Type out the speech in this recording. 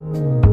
you